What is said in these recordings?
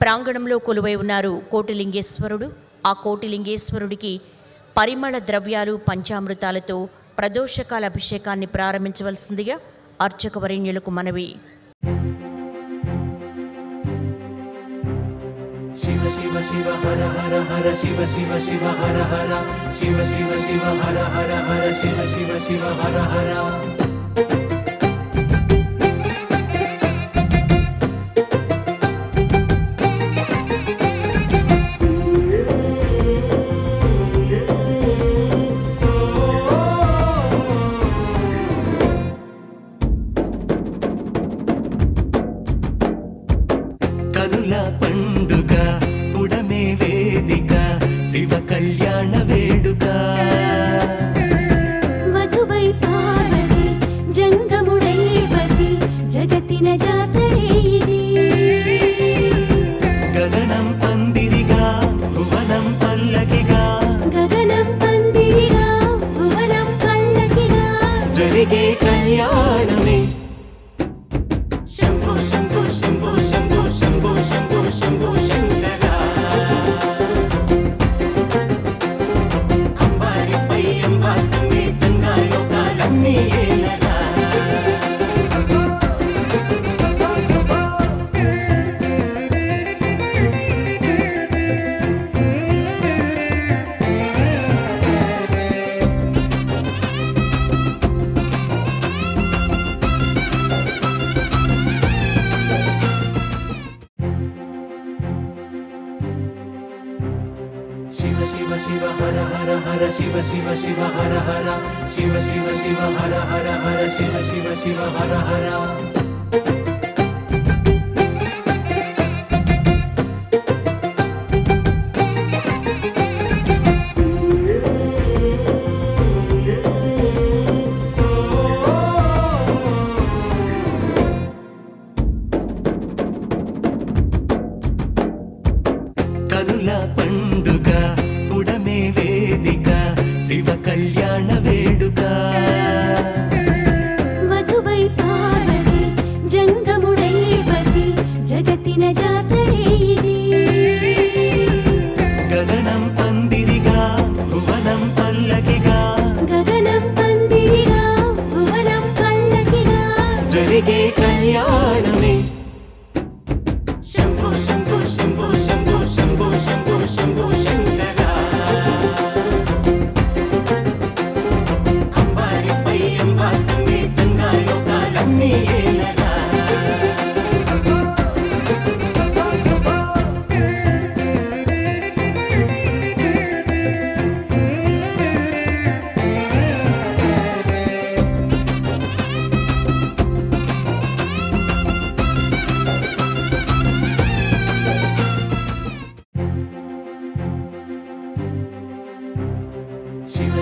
ప్రాంగణంలో కొలువై ఉన్నారు కోటిలింగేశ్వరుడు. ఆ కోటిలింగేశ్వరుడికి పరిమళ ద్రవ్యాలు పంచామృతాలతో ప్రదోషకాల అభిషేకాన్ని ప్రారంభించవలసిందిగా అర్చకవరేణ్యులకు మనవి. శివ శివ శివ హర హర హర శివ శివ శివ హర హర శివ శివ శివ హర హర హర శివ శివ శివ హర హర. పండుగ పుడమే వేదిక శివ కళ్యాణ వేడుక. వధువై పార్వతి జంగముడైవతి జగతిన జాతరే ఇది. గగనం పందిరిగా భువనం పల్లకిగా. గగనం పందిరిగా భువనం పల్లకిగా జరిగే కళ్యాణమే நீ శివ శివ హర హర హర శివ శివ శివ హర హర. శివ శివ శివ హర హర హర శివ శివ శివ హర హర. కనుల పండుగ. జరిగే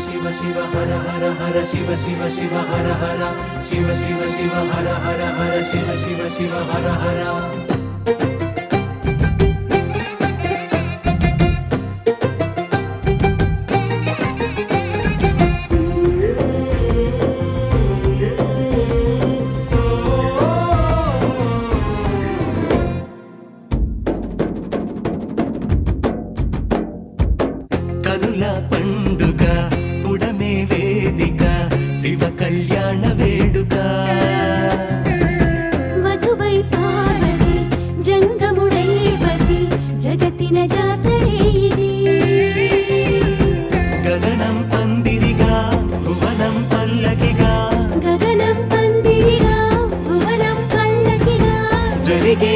శివ శివ హర హర హర శివ శివ శివ హర హర శివ శివ శివ హర హర హర శివ శివ శివ హర హర కనుల పండుగ జగతిన జాతరే ఇది. గగనం పందిరిగా భువనం పల్లకిగా. గగనం పందిరిగా భువనం పల్లకిగా. జరిగే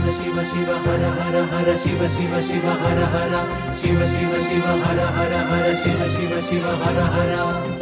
शिव शिव शिव हर हर हर शिव शिव शिव हर हर। शिव शिव शिव हर हर हर शिव शिव शिव हर हर।